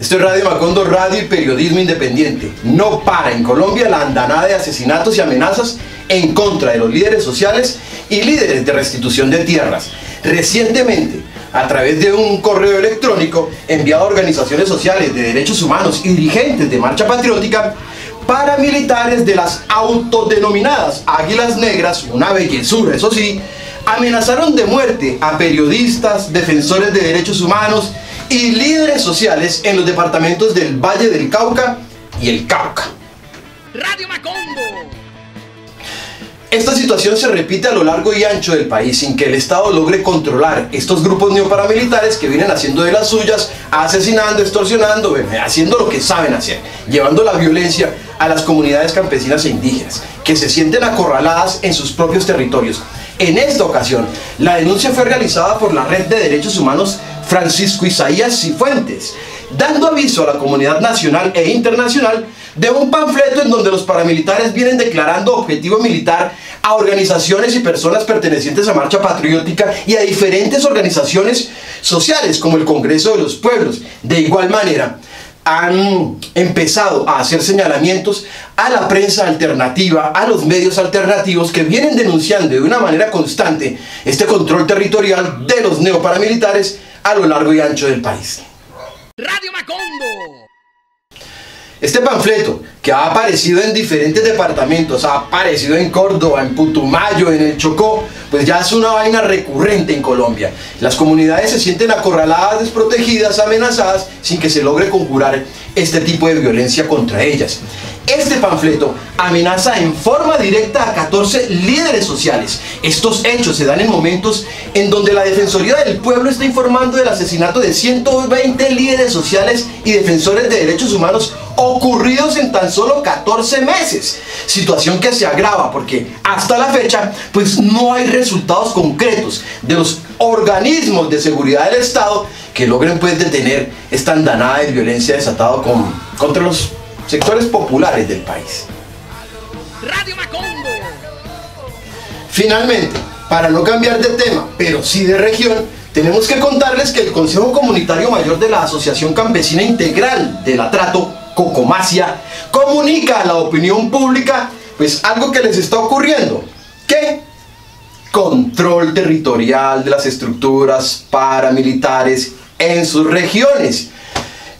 Esto es Radio Macondo, radio y periodismo independiente. No para en Colombia la andanada de asesinatos y amenazas en contra de los líderes sociales y líderes de restitución de tierras. Recientemente, a través de un correo electrónico enviado a organizaciones sociales de derechos humanos y dirigentes de Marcha Patriótica, paramilitares de las autodenominadas Águilas Negras, una bellezura, eso sí, amenazaron de muerte a periodistas, defensores de derechos humanos y líderes sociales en los departamentos del Valle del Cauca y el Cauca. Radio Macondo. Esta situación se repite a lo largo y ancho del país sin que el Estado logre controlar estos grupos neoparamilitares que vienen haciendo de las suyas, asesinando, extorsionando, haciendo lo que saben hacer, llevando la violencia a las comunidades campesinas e indígenas, que se sienten acorraladas en sus propios territorios. En esta ocasión, la denuncia fue realizada por la Red de Derechos Humanos Francisco Isaías Cifuentes, dando aviso a la comunidad nacional e internacional de un panfleto en donde los paramilitares vienen declarando objetivo militar a organizaciones y personas pertenecientes a Marcha Patriótica y a diferentes organizaciones sociales como el Congreso de los Pueblos. De igual manera, han empezado a hacer señalamientos a la prensa alternativa, a los medios alternativos que vienen denunciando de una manera constante este control territorial de los neoparamilitares a lo largo y ancho del país. Radio Macondo. Este panfleto, que ha aparecido en diferentes departamentos, ha aparecido en Córdoba, en Putumayo, en el Chocó, pues ya es una vaina recurrente en Colombia. Las comunidades se sienten acorraladas, desprotegidas, amenazadas, sin que se logre conjurar este tipo de violencia contra ellas. Este panfleto amenaza en forma directa a 14 líderes sociales. Estos hechos se dan en momentos en donde la Defensoría del Pueblo está informando del asesinato de 120 líderes sociales y defensores de derechos humanos ocurridos en tan solo 14 meses. Situación que se agrava porque hasta la fecha pues no hay resultados concretos de los organismos de seguridad del Estado que logren pues detener esta andanada de violencia desatada con, contra los sectores populares del país. Radio Macondo. Finalmente, para no cambiar de tema, pero sí de región, tenemos que contarles que el Consejo Comunitario Mayor de la Asociación Campesina Integral del Atrato, Cocomacia, comunica a la opinión pública pues algo que les está ocurriendo. ¿Qué? Control territorial de las estructuras paramilitares en sus regiones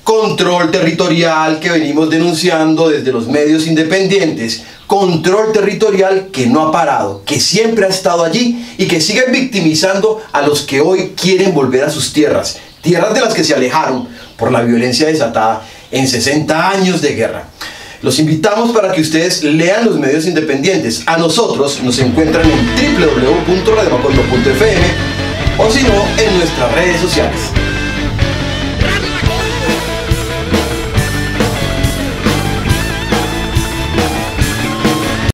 control territorial que venimos denunciando desde los medios independientes, control territorial que no ha parado, que siempre ha estado allí y que sigue victimizando a los que hoy quieren volver a sus tierras, tierras de las que se alejaron por la violencia desatada en 60 años de guerra. Los invitamos para que ustedes lean los medios independientes. A nosotros nos encuentran en www.radiomacondo.fm o si no, en nuestras redes sociales.